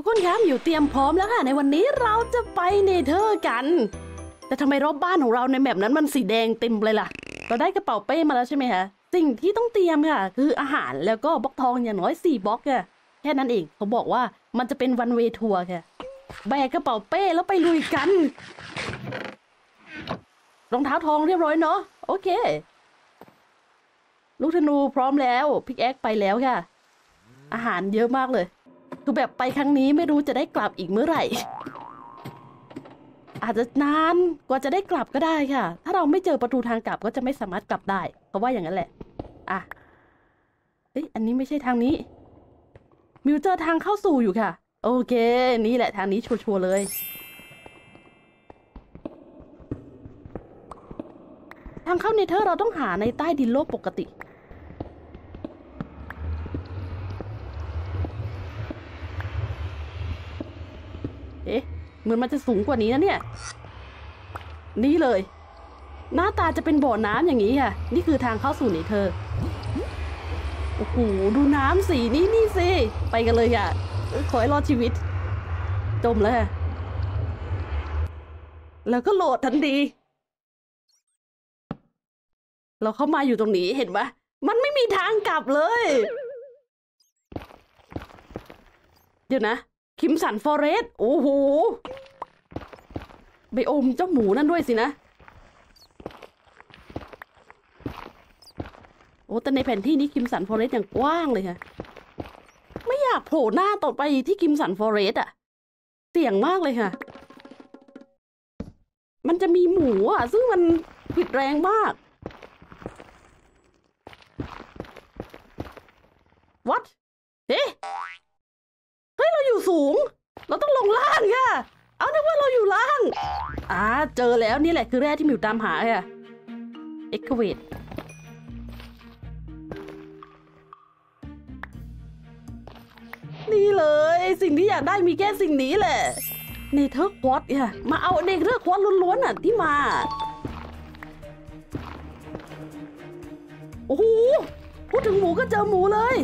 ทุกคนครับอยู่เตรียมพร้อมแล้วค่ะ ในวันนี้เราจะไปเนเธอร์กัน แต่ทำไมรอบบ้านของเราใน map นั้นมันสีแดงเต็มเลยล่ะ เราได้กระเป๋าเป้มาแล้วใช่ไหมคะสิ่งที่ต้องเตรียมค่ะ คืออาหารแล้วก็บล็อกทองอย่างน้อย4บล็อกค่ะแค่นั้นเองเขาบอกว่ามันจะเป็น one way tour ค่ะ แบกกระเป๋าเป้แล้วไปลุยกันรองเท้าทองเรียบร้อยเนาะโอเค ลูกธนูพร้อมแล้ว pickaxe ไปแล้วค่ะ อาหารเยอะมากเลย คือแบบไปครั้งนี้ไม่รู้จะได้กลับอีกเมื่อไหร่ อาจจะนานกว่าจะได้กลับก็ได้ค่ะ ถ้าเราไม่เจอประตูทางกลับก็จะไม่สามารถกลับได้เขาว่าอย่างนั้นแหละ อะเฮ้ยอันนี้ไม่ใช่ทางนี้ มิวเจอทางเข้าสู่อยู่ค่ะ โอเค นี่แหละทางนี้ชัวร์ๆเลยทางเข้าเนเธอร์เราต้องหาในใต้ดินโลกปกติ เอ๊ะ เหมือนมันจะสูงกว่านี้นะเนี่ย นี่เลย หน้าตาจะเป็นบ่อน้ำอย่างนี้ค่ะ นี่คือทางเข้าสู่เนเธอโอ้โหดูน้ำสีนี่นี่สิ ไปกันเลยค่ะ ขอให้รอดชีวิต จมแล้วค่ะ แล้วก็โหลดทันทีเราเข้ามาอยู่ตรงนี้เห็นปะมันไม่มีทางกลับเลย เดี๋ยวนะ คิมสันฟอเรสต์โอ้โห ไบโอมเจ้าหมูนั่นด้วยสินะ โอ้แต่ในแผนที่นี้คิมสันฟอเรสต์อย่างกว้างเลยค่ะ ไม่อยากโผล่หน้าต่อไปที่คิมสันฟอเรสต์อะเสี่ยงมากเลยค่ะ มันจะมีหมูอะซึ่งมันผิดแรงมาก what เอ๊ะเฮ้ย เราอยู่สูง เราต้องลงล่างค่ะ เอานึกว่าเราอยู่ล่าง อ่า เจอแล้วนี่แหละคือแร่ที่มิวตามหาค่ะเอ็กเวดนี่เลย สิ่งที่อยากได้มีแค่สิ่งนี้แหละ Nether Quartz ค่ะ มาเอา Nether Quartz ล้วนๆอะที่มา โอ้โหพูดถึงหมูก็เจอหมูเลย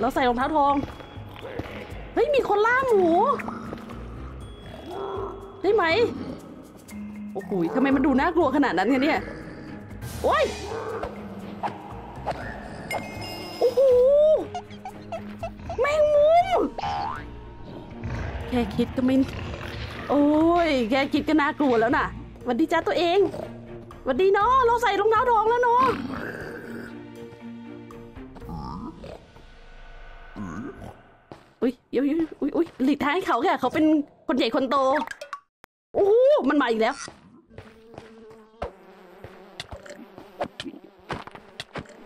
เราใส่รองเท้าทอง เฮ้ย มีคนล่าหมู ได้ไหม โอ้โหทำไมมันดูน่ากลัวขนาดนั้นเนี่ย โอ้ย โอ้โห แมงมุม แค่คิดก็ไม่ โอ้ย แค่คิดก็น่ากลัวแล้วน่ะ วัสดีจ้าตัวเอง วัสดีเนาะ เราใส่รองเท้าทองแล้วเนาะ อยเดี๋ยวๆอุ้ยอุ้ยหลีกทางให้เขาค่ะ เขาเป็นคนใหญ่คนโตโอ้มันมาอีกแล้ว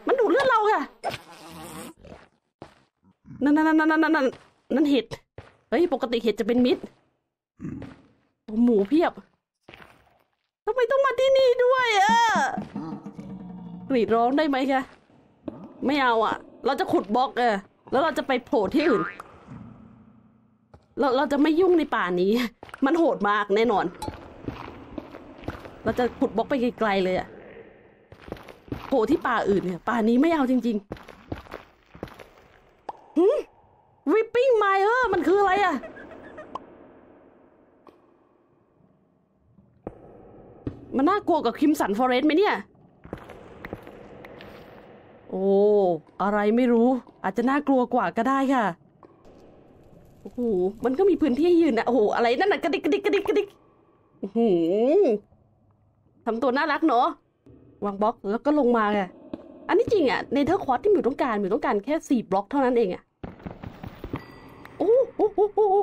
มันดูดเลือดเราค่ะนั่นนั่นนั่นนั่นนั่นนั่นเห็ดเฮ้ยปกติเห็ดจะเป็นมิตรหมูเพียบทำไมต้องมาที่นี่ด้วยอะกรีดร้องได้ไหมคะไม่เอาอะ เราจะขุดบล็อกเออแล้วเราจะไปโผล่ที่อื่น เราเราจะไม่ยุ่งในป่านี้ มันโหดมากแน่นอน เราจะขุดบล็อกไปไกลๆเลยอะโผล่ที่ป่าอื่นเนี่ย ป่านี้ไม่เอาจริงๆหืมวิปปิ้งไมเออร์มันคืออะไรอะมันน่ากลัวกับคิมสันฟอเรสต์ไหมเนี่ย โอ้ อะไรไม่รู้ อาจจะน่ากลัวกว่าก็ได้ค่ะ โอ้โหมันก็มีพื้นที่ยืนนะโอ้โหอะไรนั่นน่ะกระดิกกระดิกกระดิกกระดิกอื้อหือทำตัวน่ารักเนาะวางบล็อกแล้วก็ลงมาไงอันนี้จริงอะในเธอร์ควอตที่หมิวต้องการหมิวต้องการแค่สี่บล็อกเท่านั้นเองอะโอ้โหโอ้โหโอ้โห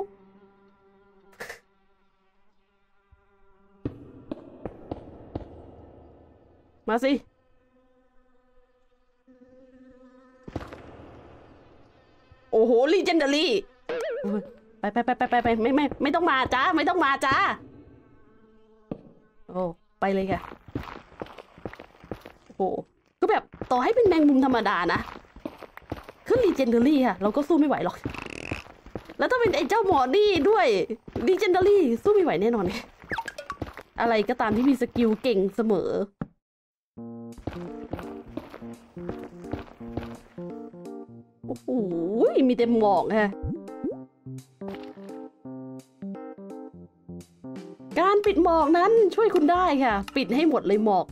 มาสิโอ้โห legendary ไปไปไปไปไปไปไม่ไม่ไม่ต้องมาจ้าไม่ต้องมาจ้าโอ้ไปเลยค่ะโอ้ก็แบบต่อให้เป็นแมงมุมธรรมดานะขึ้น legendary ค่ะ เราก็สู้ไม่ไหวหรอก แล้วถ้าเป็นไอ้เจ้าหมอนี่ด้วย legendary สู้ไม่ไหวแน่นอน อะไรก็ตามที่มีสกิลเก่งเสมอโอ้โหมีแต่หมอกค่ะ การปิดหมอกนั้นช่วยคุณได้ค่ะ ปิดให้หมดเลยหมอก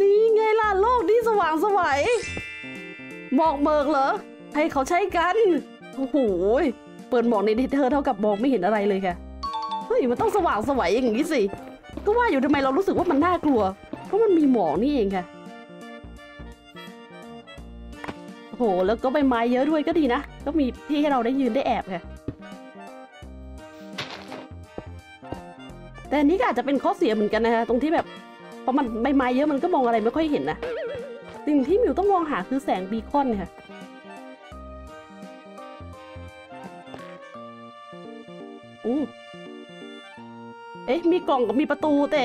นี่ไงล่ะโลกนี้สว่างสวัยหมอกเมิกเหรอ ให้เขาใช้กัน โอ้โหเปิดหมอกในเธอเท่ากับมองไม่เห็นอะไรเลยค่ะ เฮ้ย มันต้องสว่างสวัยอย่างนี้สิ ก็ว่าอยู่ทำไมเรารู้สึกว่ามันน่ากลัว เพราะมันมีหมอกนี่เองค่ะ โห แล้วก็ใบไม้เยอะด้วยก็ดีนะ ก็มีที่ให้เราได้ยืนได้แอบค่ะ แต่นี้ก็อาจจะเป็นข้อเสียเหมือนกันนะคะตรงที่แบบพอมันใบไม้เยอะมันก็มองอะไรไม่ค่อยเห็นนะ สิ่งที่มิวต้องมองหาคือแสงบีคอนค่ะอู้เอ๊ะ มีกล่องกับมีประตูแต่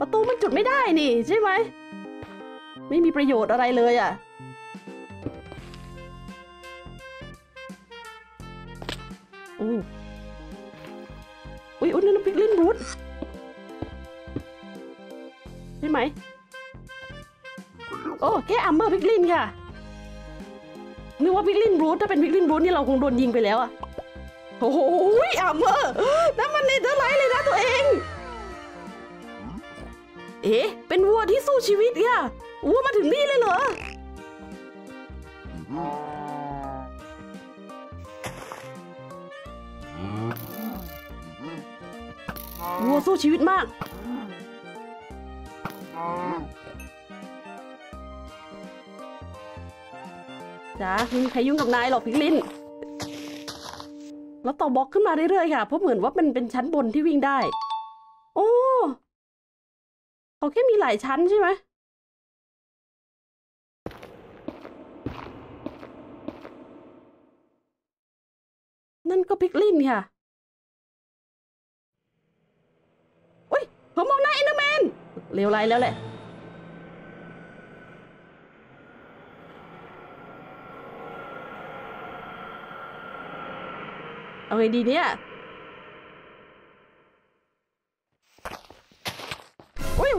ประตูมันจุดไม่ได้นี่ ใช่ไหม ไม่มีประโยชน์อะไรเลยอะ ไหมโอ้แค่อัมเมอร์พิกลินค่ะนึกว่า Piglin Brute ถ้าเป็น Piglin Brute นี่เราคงโดนยิงไปแล้วอะโอ้โห armor นั่นมัน Netherite เลยนะตัวเอง เอ๊ะ เป็นวัวที่สู้ชีวิตค่ะวัวมาถึงนี่เลยเหรอวัวสู้ชีวิตมาก จ้าไม่มีใครยุ่งกับนายหรอก Piglin แล้วต่อบล็อกขึ้นมาเรื่อยๆค่ะ เพราะเหมือนว่ามันเป็นชั้นบนที่วิ่งได้ โอ้เขาแค่มีหลายชั้นใช่ไหมนั่นก็ Piglin ค่ะ อุ้ย ผมมองหน้า Enderman เลวไรแล้วแหละ เอาไงดีเนี่ยอุ้ย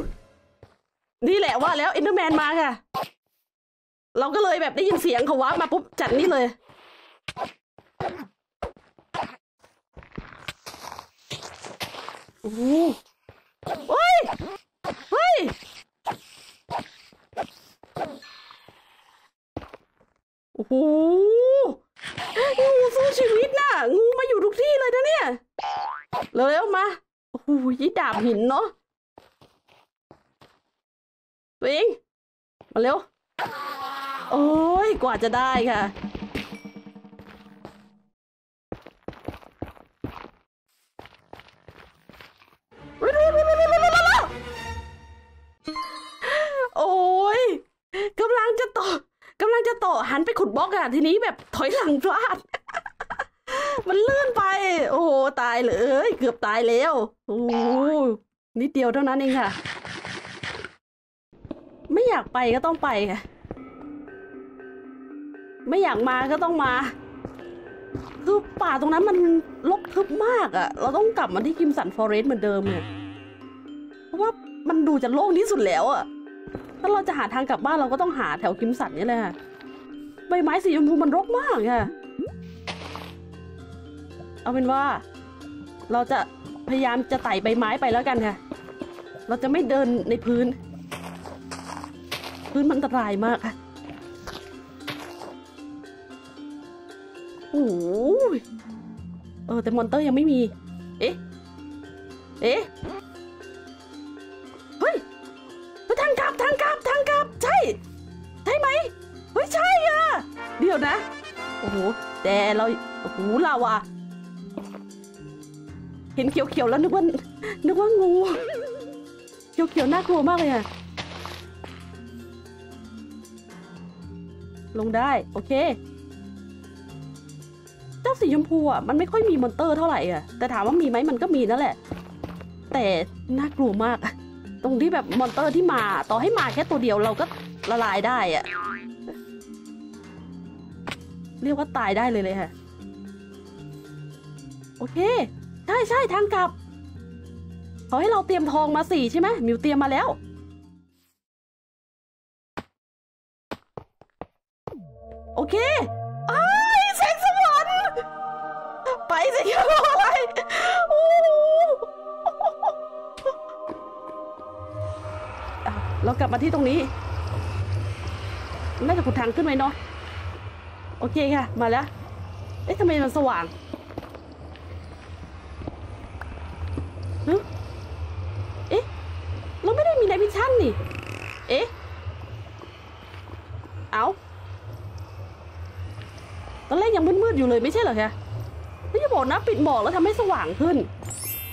นี่แหละว่าแล้ว Enderman มาค่ะ เราก็เลยแบบได้ยินเสียงเขาว่ามาปุ๊บจัดนี่เลยโอ้โหเฮ้ย เฮ้ย โอ้โห งูสู้ชีวิตน่ะ งูมาอยู่ทุกที่เลยนะเนี่ย เร็วๆมา โอ้โหยี่ดาบ หินเนาะตัวเองมาเร็ว โอ้ยกว่าจะได้ค่ะโอ้ยกำลังจะโตกำลังจะโตหันไปขุดบล็อกอะทีนี้แบบถอยหลังพลาด มันเลื่อนไป โอ้โห ตายเลย เกือบตายแล้ว โอ้นิดเดียวเท่านั้นเองค่ะ ไม่อยากไปก็ต้องไปค่ะ ไม่อยากมาก็ต้องมา คือป่าตรงนั้นมันรกทึบมากอะเราต้องกลับมาที่คิมสันฟอเรสต์เหมือนเดิมเนี่ยเพราะว่ามันดูจะโล่งที่สุดแล้วอะถ้าเราจะหาทางกลับบ้านเราก็ต้องหาแถวคิมสันนี่แหละใบไม้สีชมพูมันรกมากค่ะ เอาเป็นว่า เราจะพยายามจะไต่ใบไม้ไปแล้วกันค่ะ เราจะไม่เดินในพื้น พื้นมันอันตรายมากค่ะโอ้โหเออแต่มอนเตอร์ยังไม่มี เอ๊ะ เอ๊ะ เฮ้ยทางกลับทางกลับทางกลับใช่ ใช่ไหมเฮ้ยใช่อะ เดี๋ยวนะ โอ้โห แต่เรา โอ้โหเราอะ เห็นเขียวๆแล้วนึกว่านึกว่างูเขียวๆน่ากลัวมากเลยอะลงได้โอเค เจ้าสีชมพูอะมันไม่ค่อยมี monster เท่าไหร่อะแต่ถามว่ามีไหมมันก็มีนั่นแหละ แต่น่ากลัวมาก ตรงที่แบบ monster ที่มาต่อให้มาแค่ตัวเดียวเราก็ละลายได้อะเรียกว่าตายได้เลยเลยค่ะ โอเค ใช่ใช่ทางกลับเขาให้เราเตรียมทองมาสี่ใช่ไหมมิวเตรียมมาแล้วโอเคไอ้ายแสงสวรรค์ไปสิอะไรโอ้เรากลับมาที่ตรงนี้ น่าจะขุดทางขึ้นไหมเนาะ โอเคค่ะ มาแล้ว เอ๊ะทำไมมันสว่างฮะเอ๊ะ เราไม่ได้มี ในพิชั่นนี่เอ๊ะ เอาตอนแรกยังมืดๆอยู่เลยไม่ใช่เหรอคะไม่จะบอกนะปิดหมอกแล้วทำให้สว่างขึ้น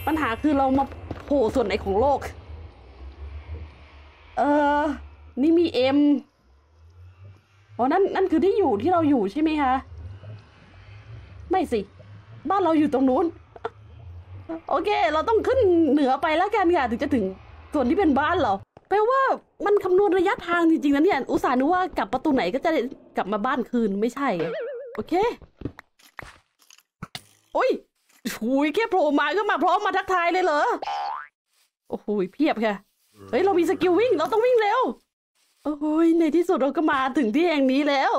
ปัญหาคือเรามาโผล่ส่วนไหนของโลก เออ นี่มีเอ็มอ๋อนั่นนั่นคือที่อยู่ที่เราอยู่ใช่ไหมคะ ไม่สิ บ้านเราอยู่ตรงนู้น โอเค เราต้องขึ้นเหนือไปแล้วกันค่ะ ถึงจะถึงส่วนที่เป็นบ้านเรา แปลว่ามันคำนวณระยะทางจริงๆนะเนี่ย อุตส่าห์นึกว่ากลับประตูไหนก็จะได้กลับมาบ้านคืนไม่ใช่ โอเค โอ้ยหุยแค่โผล่มาก็มาพร้อมมาทักทายเลยเหรอ โอ้โหเพียบค่ะ เฮ้ย เรามีสกิลวิ่ง เราต้องวิ่งเร็ว โอ้ยในที่สุดเราก็มาถึงที่แห่งนี้แล้ว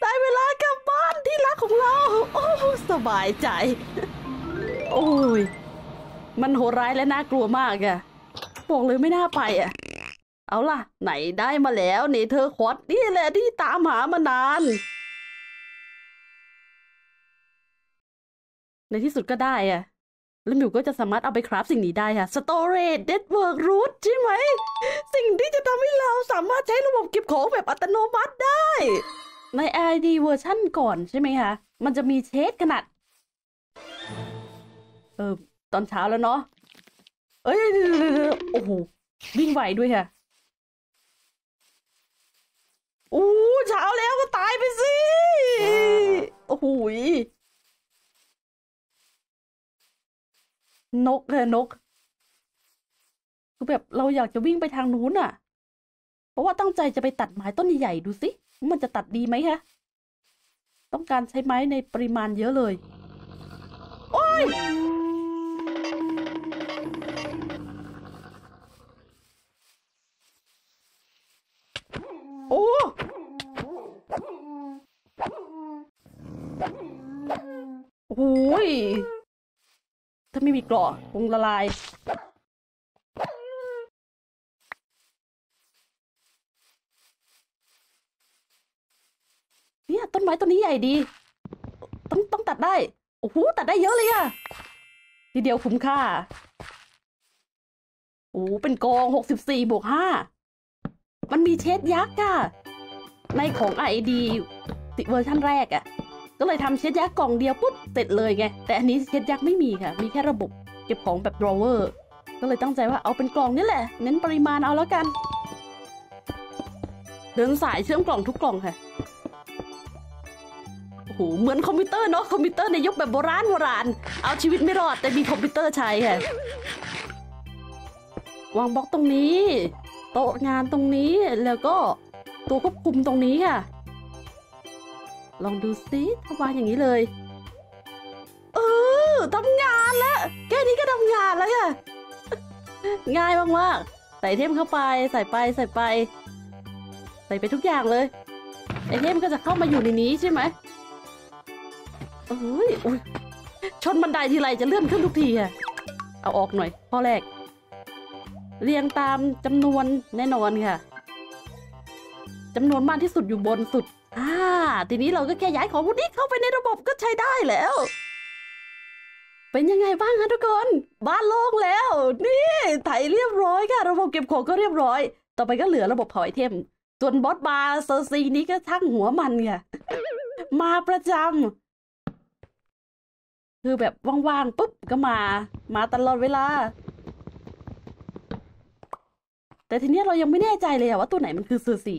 ได้เวลากลับบ้านที่รักของเรา โอ้สบายใจ โอ้ย มันโหดร้ายและน่ากลัวมากอะ บอกเลยไม่น่าไปอะ เอาล่ะ ไหนได้มาแล้วเนเธอร์ควอตนี่แหละที่ตามหามานาน ในที่สุดก็ได้อะ แล้วมิวก็จะสามารถเอาไปคราฟสิ่งนี้ได้ค่ะ Storage Network Root ใช่ไหม สิ่งที่จะทำให้เราสามารถใช้ระบบเก็บของแบบอัตโนมัติได้ ใน ID เวอร์ชั่นก่อนใช่ไหมคะ มันจะมีเชสขนาด เออตอนเช้าแล้วเนาะ เอ้ยโอ้โหวิ่งไหวด้วยค่ะอู้เช้าแล้วก็ตายไปสิ โอ้โหยนกเลยนก คือแบบเราอยากจะวิ่งไปทางนู้นอะ เพราะว่าตั้งใจจะไปตัดไม้ต้นใหญ่ๆดูสิว่ามันจะตัดดีไหมคะ ต้องการใช้ไม้ในปริมาณเยอะเลย โอ้ย โอ้ยถ้าไม่มีเกราะคงละลาย เนี่ยต้นไม้ต้นนี้ใหญ่ดี ต้องต้องตัดได้ โอ้โหตัดได้เยอะเลยอะทีเดียวคุ้มค่า โอ้เป็นกองหกสิบสี่บวกห้ามันมีเชดยักษ์อะในของ ID ติเวอร์ชั่นแรกอะ ก็เลยทำเช็ดยักษ์กล่องเดียวปุ๊บเสร็จเลยไง แต่อันนี้เช็ดยักษ์ไม่มีค่ะ มีแค่ระบบเก็บของแบบ drawer ก็เลยตั้งใจว่าเอาเป็นกล่องนี่แหละ เน้นปริมาณเอาแล้วกัน เดินสายเชื่อมกล่องทุกกล่องค่ะ โอ้โห เหมือนคอมพิวเตอร์เนาะ คอมพิวเตอร์ในยุคแบบโบราณโบราณ เอาชีวิตไม่รอดแต่มีคอมพิวเตอร์ใช้ค่ะ วางบล็อกตรงนี้ โต๊ะงานตรงนี้ แล้วก็ตัวควบคุมตรงนี้ค่ะ ลองดูซิถ้าวางอย่างนี้เลย เออทำงานแล้วแค่นี้ก็ทำงานแล้วค่ะ ง่ายมากๆ ใส่เทมเข้าไป ใส่ไปใส่ไป ใส่ไปทุกอย่างเลยไอเทมก็จะเข้ามาอยู่ในนี้ใช่ไหมเอ้ยอุ๊ยชนบันไดทีไรจะเลื่อนขึ้นทุกทีอะเอาออกหน่อยข้อแรก เรียงตามจำนวนแน่นอนค่ะจำนวนมากที่สุดอยู่บนสุด อ่า ทีนี้เราก็แค่ย้ายของพวกนี้เข้าไปในระบบก็ใช้ได้แล้ว เป็นยังไงบ้างคะทุกคน บ้านโล่งแล้ว นี่ไถเรียบร้อยค่ะ ระบบเก็บของก็เรียบร้อย ต่อไปก็เหลือระบบเผาไอเทม ส่วนบอสบาร์เซอร์ซีนี้ก็ช่างหัวมันค่ะ มาประจำ คือแบบว่างๆปุ๊บก็มา มาตลอดเวลาแต่ทีนี้เรายังไม่แน่ใจเลยอะว่าตัวไหนมันคือเซอร์ซี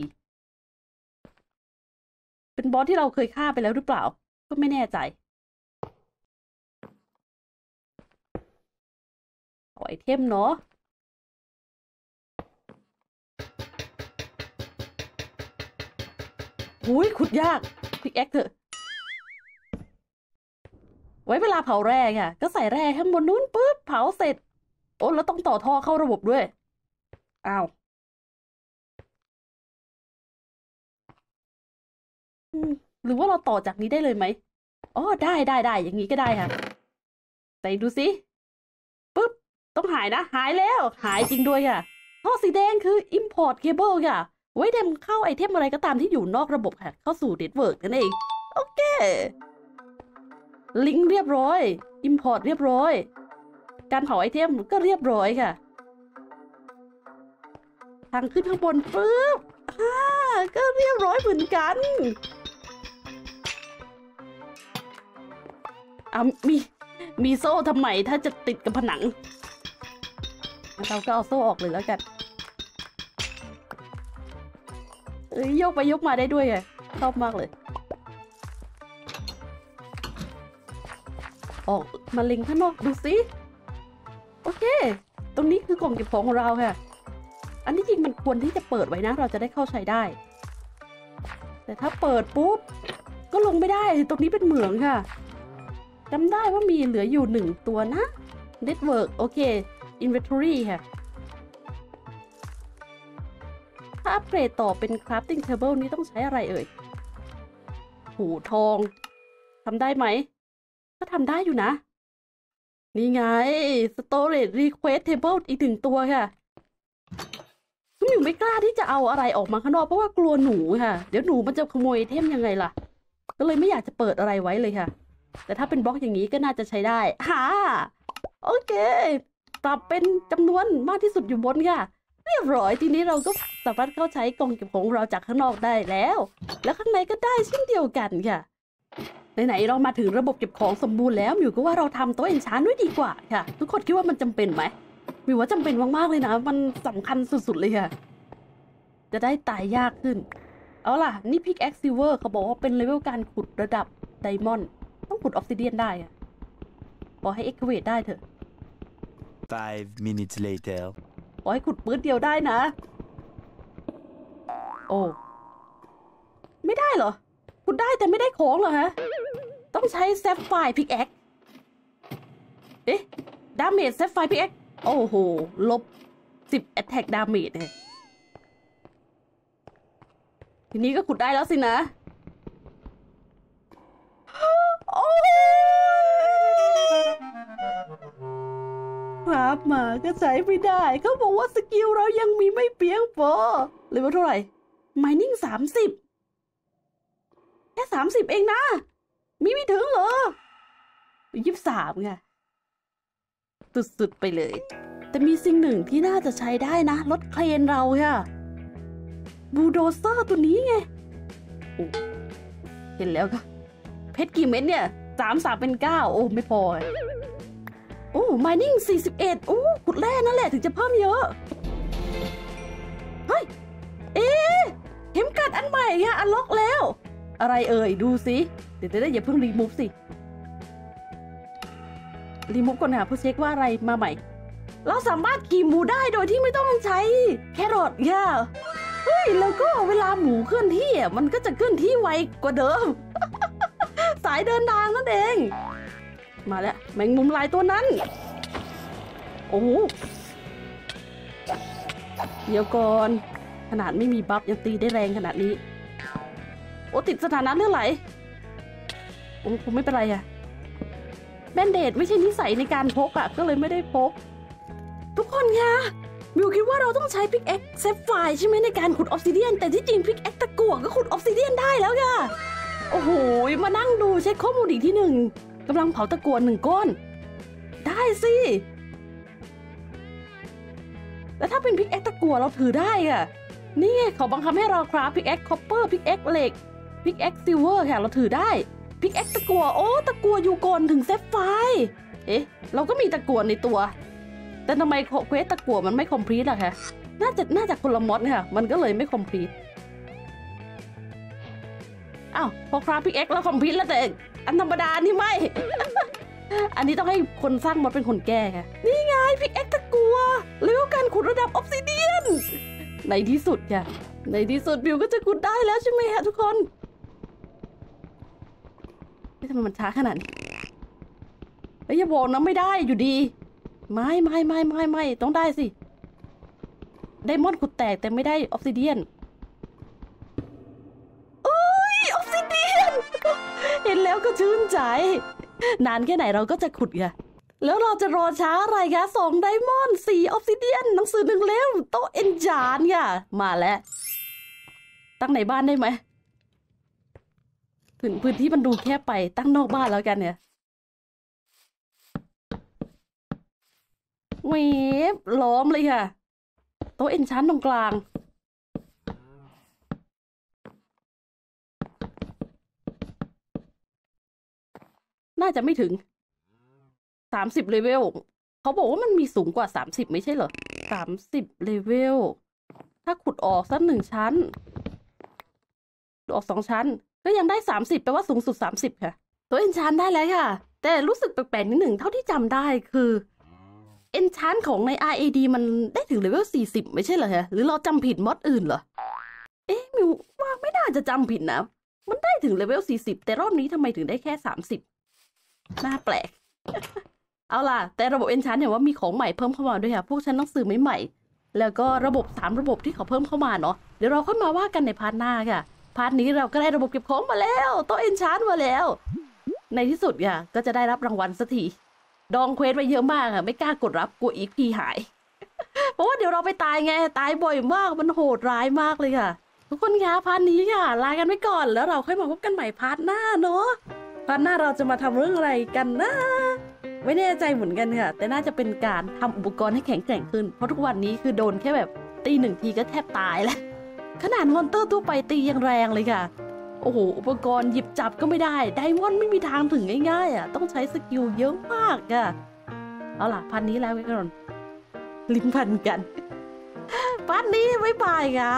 เป็นบอสที่เราเคยฆ่าไปแล้วหรือเปล่า ก็ไม่แน่ใจเอาไอเทมเนาะหุยขุดยากพิกแอคเถอะ ไว้เวลาเผาแร่ค่ะ ก็ใส่แร่ข้างบนนู้นปุ๊บเผาเสร็จ โอ้แล้วต้องต่อท่อเข้าระบบด้วย อ้าว หรือว่าเราต่อจากนี้ได้เลยไหมอ๋อได้ได้ได้อย่างนี้ก็ได้ค่ะแต่ดูสิปุ๊บต้องหายนะ หายแล้ว หายจริงด้วยค่ะท่อสีแดงคือ import cable ค่ะ ไว้เดมเข้าไอเทมอะไรก็ตามที่อยู่นอกระบบค่ะ เข้าสู่ network นั่นเอง โอเค ลิงก์เรียบร้อย import เรียบร้อย การเผาไอเทมก็เรียบร้อยค่ะ ทางขึ้นข้างบนปุ๊บอ่าก็เรียบร้อยเหมือนกัน เอามีมีโซ่ทำไมถ้าจะติดกับผนัง เราก็เอาโซ่ออกเลยแล้วกันเอ้ยยกไปยกมาได้ด้วยไงชอบมากเลย ออกมาเล็งข้างนอกดูสิโอเค ตรงนี้คือกล่องเก็บของของเราค่ะ อันนี้จริงมันควรที่จะเปิดไว้นะ เราจะได้เข้าใช้ได้ แต่ถ้าเปิดปุ๊บ ก็ลงไม่ได้ตรงนี้เป็นเหมืองค่ะ จำได้ว่ามีเหลืออยู่หนึ่งตัวนะ Network โอเค Inventory ค่ะถ้าอัปเกรดต่อเป็น Crafting Table นี้ต้องใช้อะไรเอ่ย หูทองทำได้ไหม ก็ทำได้อยู่นะ นี่ไง Storage Request Table อีกหนึ่งตัวค่ะคุณหมิวไม่กล้าที่จะเอาอะไรออกมาข้างนอกเพราะว่ากลัวหนูค่ะ เดี๋ยวหนูมันจะขโมยเทมยังไงล่ะ ก็เลยไม่อยากจะเปิดอะไรไว้เลยค่ะ แต่ถ้าเป็นบล็อกอย่างนี้ก็น่าจะใช้ได้ฮ่าโอเคปรับเป็นจำนวนมากที่สุดอยู่บนค่ะ เรียบร้อยทีนี้เราก็สามารถเข้าใช้กล่องเก็บของเราจากข้างนอกได้แล้ว แล้วข้างในก็ได้เช่นเดียวกันค่ะไหนๆเรามาถึงระบบเก็บของสมบูรณ์แล้วมิวก็ว่าเราทำโต๊ะ enchant ด้วยดีกว่าค่ะ ทุกคนคิดว่ามันจำเป็นไหมมิวว่าจำเป็นมากๆเลยนะ มันสำคัญสุดๆเลยค่ะ จะได้ตายยากขึ้น เอาล่ะ นี่ pickaxe silver เขาบอกว่าเป็นเลเวลการขุดระดับ diamond ต้องขุด obsidian ได้อะขอให้เอ็กเวทได้เถอะ Five minutes later. ขอให้ขุดปื้นเดียวได้นะ โอ้ ไม่ได้เหรอ ขุดได้แต่ไม่ได้ของเหรอฮะ ต้องใช้ sapphire pickaxe เอ๊ะ damage sapphire pickaxe โอ้โห ลบสิบ attack damage เนี่ยทีนี้ก็ขุดได้แล้วสินะ รับมาก็ใช้ไม่ได้ เขาบอกว่าสกิลเรายังมีไม่เพียงพอเลเวลเท่าไหร่ mining สามสิบแค่สามสิบเองนะ มีไม่ถึงเหรอยี่สิบสามไงสุดๆไปเลย แต่มีสิ่งหนึ่งที่น่าจะใช้ได้นะ รถเครนเราค่ะบูโดเซอร์ตัวนี้ไง เห็นแล้วก็ เพชรกี่เม็ดเนี่ยสามสามเป็นเก้าโอ้ ไม่พอ โอ้ mining 41 โอ้ขุดแร่นั่นแหละถึงจะเพิ่มเยอะ เฮ้ย เอ๊เข็มกัดอันใหม่ค่ะอันล็อกแล้ว อะไรเอ่ย ดูสิ เดี๋ยวจะอย่าเพิ่งรีมูฟสิ รีมูฟก่อนนะเพื่อเช็คว่าอะไรมาใหม่ เราสามารถขี่หมูได้โดยที่ไม่ต้องใช้ แครอทค่ะเฮ้ย แล้วก็เวลาหมูเคลื่อนที่มันก็จะเคลื่อนที่ไวกว่าเดิม สายเดินทางนั่นเอง แมงมุมลายตัวนั้น โอ้โหเดี๋ยวก่อน ขนาดไม่มี buff ยังตีได้แรงขนาดนี้ โอ้ติดสถานะเลือดไหล โอ้คงไม่เป็นไรอะ bandage ไม่ใช่นิสัยในการพกอะก็เลยไม่ได้พก ทุกคนคะมิวคิดว่าเราต้องใช้ pickaxe sapphire ใช่ไหมในการขุด obsidian แต่ที่จริง pickaxe ตะกั่วก็ขุด obsidian ได้แล้วค่ะ โอ้โห มานั่งดูเช็คข้อมูลอีกที่หนึ่ง กำลังเผาตะกั่วหนึ่งก้อน ได้สิ แล้วถ้าเป็น pickaxe ตะกั่วเราถือได้อะนี่ไงเขาบังคับให้เรา craft pickaxe copper pickaxe เหล็ก pickaxe silver ค่ะเราถือได้ pickaxe ตะกั่วโอ้ตะกั่วอยู่ก่อนถึง sapphire เอ๊ะ เราก็มีตะกั่วในตัว แต่ทำไม quest ตะกั่วมันไม่ complete ล่ะคะน่าจะน่าจะคนละ mod ค่ะ มันก็เลยไม่ completeอ้าวพอ craft pickaxe แล้ว complete แล้วแต่ อันธรรมดานี่ไม่ อันนี้ต้องให้คนสร้าง mod เป็นคนแก้ค่ะนี่ไง pickaxe ตะกั่วเลเวลการขุดระดับ obsidian ในที่สุดค่ะ ในที่สุดมิวก็จะขุดได้แล้วใช่ไหมฮะทุกคนไม่ทำไมมันช้าขนาดนี้เฮ้ยอย่าบอกนะไม่ได้อยู่ดี ไม่ไม่ไม่ไม่ไม่ต้องได้สิ diamond ขุดแตกแต่ไม่ได้ obsidian เห็นแล้วก็ชื่นใจ นานแค่ไหนเราก็จะขุดไงแล้วเราจะรอช้าอะไรคะสอง diamond สี่ obsidian หนังสือหนึ่งเล่มโต๊ะ enchant ค่ะมาแล้ว ตั้งในบ้านได้ไหมถึงพื้นที่มันดูแคบไปตั้งนอกบ้านแล้วกันเนี่ยเวฟล้อมเลยค่ะ โต๊ะ enchant ตรงกลาง น่าจะไม่ถึงสามสิบเลเวลเขาบอกว่ามันมีสูงกว่าสามสิบไม่ใช่เหรอสามสิบเลเวลถ้าขุดออกสักหนึ่งชั้นออกสองชั้น ก็ยังได้สามสิบแปลว่าสูงสุดสามสิบค่ะ ตัว enchant ได้แล้วค่ะ แต่รู้สึกแปลกๆนิดหนึ่งเท่าที่จำได้คือ enchant ของใน RAD มันได้ถึงเลเวล40ไม่ใช่เหรอฮะหรือเราจำผิด mod อื่นเหรอ เอ๊ะมิวว่าไม่น่าจะจำผิดนะ มันได้ถึงเลเวล40แต่รอบนี้ทำไมถึงได้แค่สามสิบ น่าแปลก เอาล่ะ แต่ระบบ enchant เนี่ยว่ามีของใหม่เพิ่มเข้ามาด้วยค่ะ พวก enchant ชื่อใหม่ๆแล้วก็ระบบ 3 ระบบที่เขาเพิ่มเข้ามาเนาะเดี๋ยวเราค่อยมาว่ากันใน part หน้าค่ะ part นี้เราก็ได้ระบบเก็บของมาแล้วโต๊ะ enchant มาแล้ว ในที่สุดค่ะก็จะได้รับรางวัลสักทีดอง quest ไว้เยอะมากอะไม่กล้ากดรับกลัว EXP หาย เพราะว่าเดี๋ยวเราไปตายไง ตายบ่อยมากมันโหดร้ายมากเลยค่ะ ทุกคนคะ part นี้ค่ะลากันไว้ก่อนแล้วเราค่อยมาพบกันใหม่ part หน้าเนาะ part หน้าเราจะมาทำเรื่องอะไรกันนะไม่แน่ใจเหมือนกันค่ะ แต่น่าจะเป็นการทำอุปกรณ์ให้แข็งแกร่งขึ้น เพราะทุกวันนี้คือโดนแค่แบบตีหนึ่งทีก็แทบตายแล้ว ขนาด monster ทั่วไปตียังแรงเลยค่ะ โอ้โห อุปกรณ์หยิบจับก็ไม่ได้ diamond ไม่มีทางถึงง่ายๆอะ ต้องใช้ skill เยอะมากอะ เอาล่ะ พันนี้แล้วไว้ก่อน ลิ้นพันกัน พันนี้บ๊ายบายค่ะ